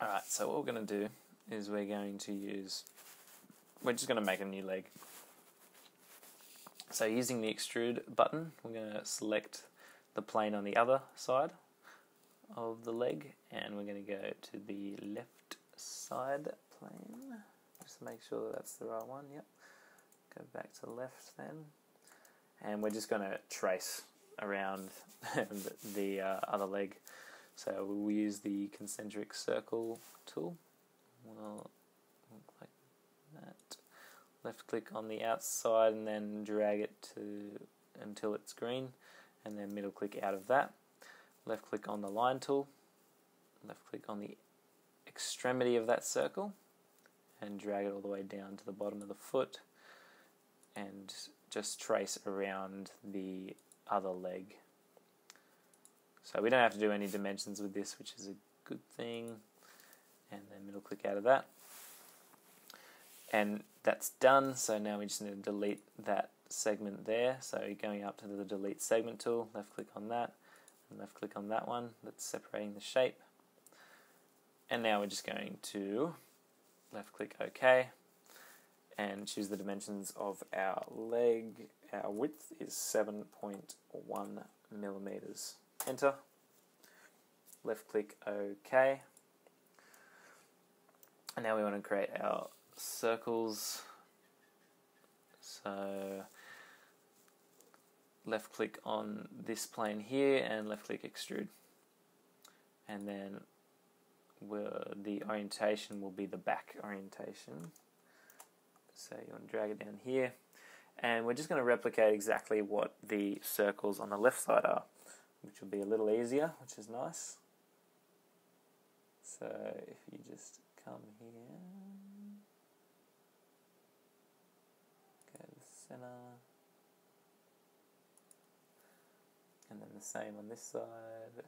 Alright, so what we're going to do is we're going to use, we're just going to make a new leg. So using the extrude button, we're going to select the plane on the other side of the leg and we're going to go to the left side plane. Just make sure that that's the right one, yep. Go back to left then. And we're just going to trace around the uh, other leg. So we'll use the concentric circle tool. We'll click that. Left click on the outside and then drag it to until it's green and then middle click out of that. Left click on the line tool. Left click on the extremity of that circle and drag it all the way down to the bottom of the foot and just trace around the other leg. So we don't have to do any dimensions with this, which is a good thing. And then middle click out of that. And that's done, so now we just need to delete that segment there. So going up to the delete segment tool, left click on that, and left click on that one that's separating the shape. And now we're just going to left click OK and choose the dimensions of our leg. Our width is 7.1 millimeters. Enter. Left click OK. And now we want to create our circles. So left click on this plane here and left click extrude. And then the orientation will be the back orientation. So you want to drag it down here. And we're just going to replicate exactly what the circles on the left side are, which will be a little easier, which is nice. So if you just come here, go to the center, and then the same on this side.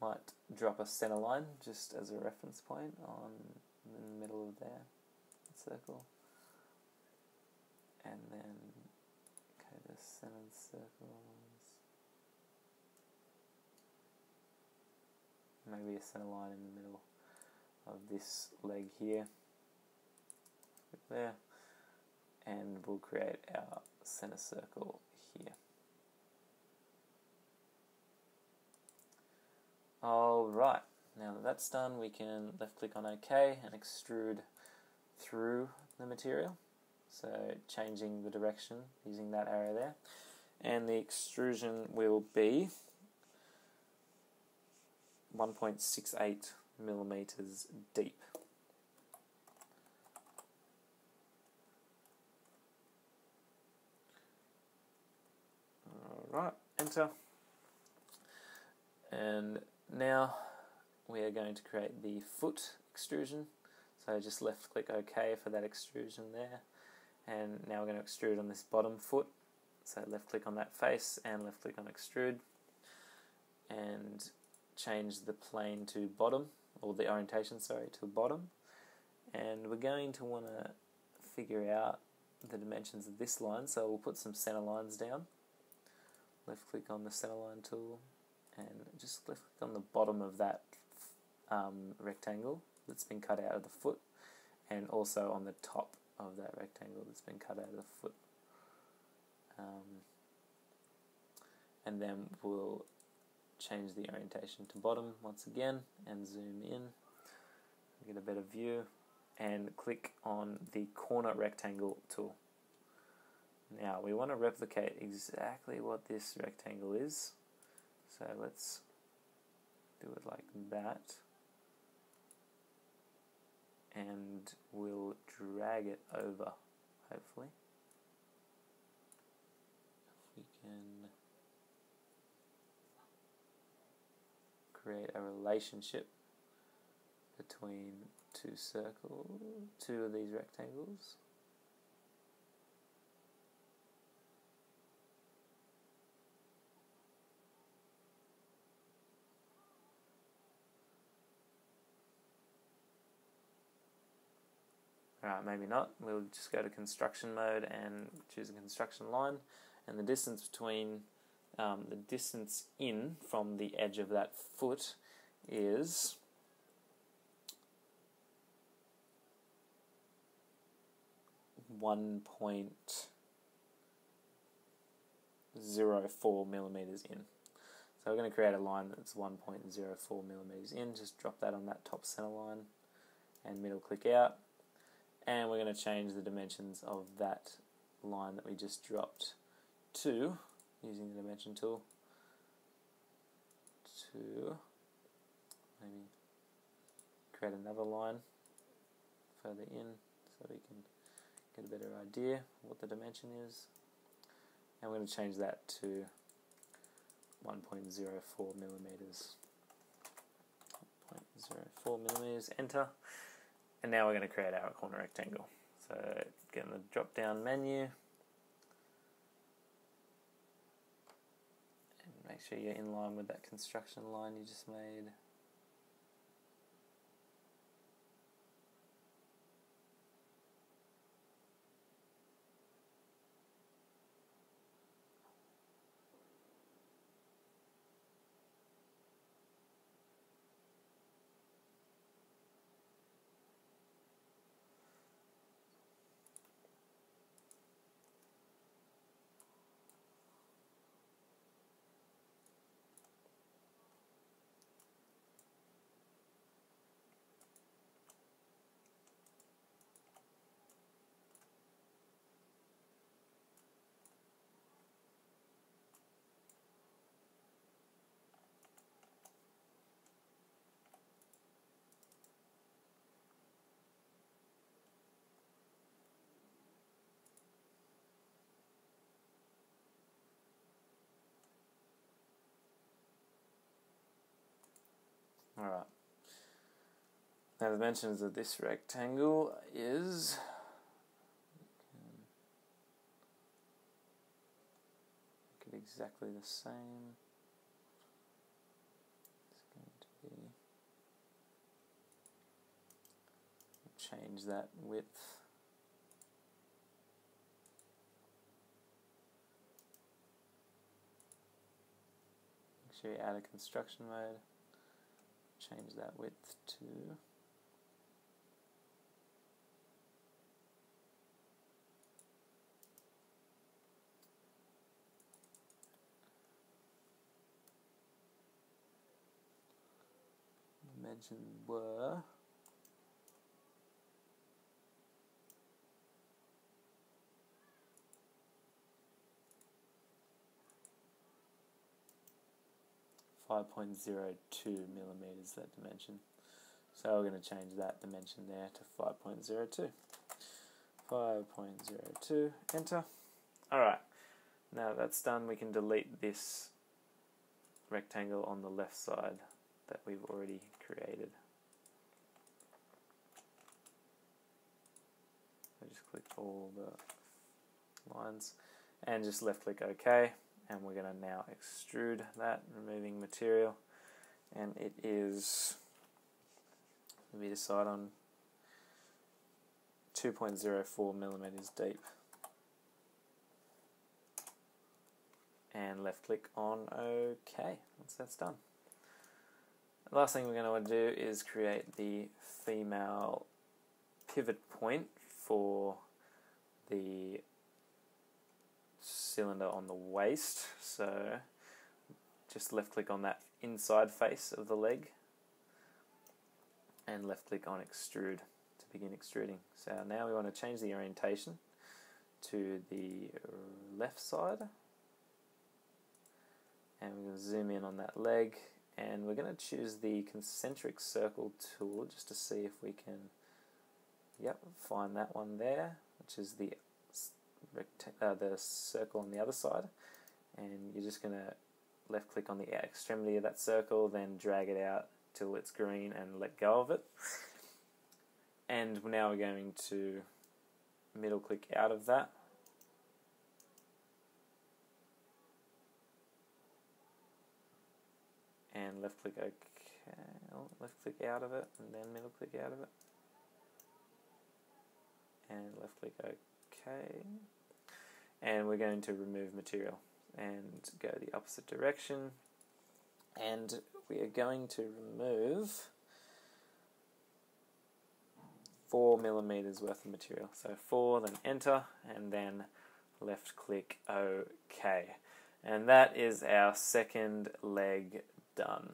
Might drop a center line just as a reference point on in the middle of there, circle, and then okay the centered circles. Maybe a center line in the middle of this leg here. There, and we'll create our center circle here. Alright, now that that's done, we can left click on OK and extrude through the material. So changing the direction using that arrow there. And the extrusion will be 1.68 millimeters deep. Alright, enter. And now we are going to create the foot extrusion. So just left click OK for that extrusion there. And now we're going to extrude on this bottom foot. So left click on that face and left click on extrude. And change the plane to bottom, or the orientation, sorry, to bottom. And we're going to want to figure out the dimensions of this line. So we'll put some center lines down. Left click on the center line tool and just left click on the bottom of that um, rectangle that's been cut out of the foot and also on the top of that rectangle that's been cut out of the foot. Um, and then we'll change the orientation to bottom once again and zoom in, get a better view, and click on the corner rectangle tool. Now we want to replicate exactly what this rectangle is. So let's do it like that. And we'll drag it over, hopefully. If we can create a relationship between two circles, two of these rectangles. Alright, maybe not. We'll just go to construction mode and choose a construction line. And the distance between um, the distance in from the edge of that foot is one point zero four millimeters in. So we're going to create a line that's 1.04 millimeters in. Just drop that on that top center line and middle click out. And we're going to change the dimensions of that line that we just dropped to, using the dimension tool, to maybe create another line further in so we can get a better idea what the dimension is. And we're going to change that to 1.04 millimeters. 0.04 millimeters, enter. And now we're going to create our corner rectangle. So get in the drop down menu. And make sure you're in line with that construction line you just made. Alright. Now the dimensions of this rectangle is make it exactly the same. It's going to be change that width. Make sure you add a construction mode change that width to dimensions were five point zero two millimeters that dimension. So we're going to change that dimension there to 5.02. 5.02, enter. Alright, now that's done, we can delete this rectangle on the left side that we've already created. I just click all the lines and just left click OK and we're going to now extrude that, removing material. And it is we decide on 2.04 millimeters deep. And left click on OK. Once that's done. The last thing we're going to want to do is create the female pivot point for the cylinder on the waist so just left click on that inside face of the leg and left click on extrude to begin extruding. So now we want to change the orientation to the left side and we're going to zoom in on that leg and we're going to choose the concentric circle tool just to see if we can yep find that one there which is the uh, the circle on the other side and you're just going to left click on the extremity of that circle, then drag it out till it's green and let go of it. And now we're going to middle click out of that. And left click OK, oh, left click out of it, and then middle click out of it. And left click OK. And we're going to remove material and go the opposite direction. And we are going to remove four millimeters worth of material. So four, then enter, and then left click OK. And that is our second leg done.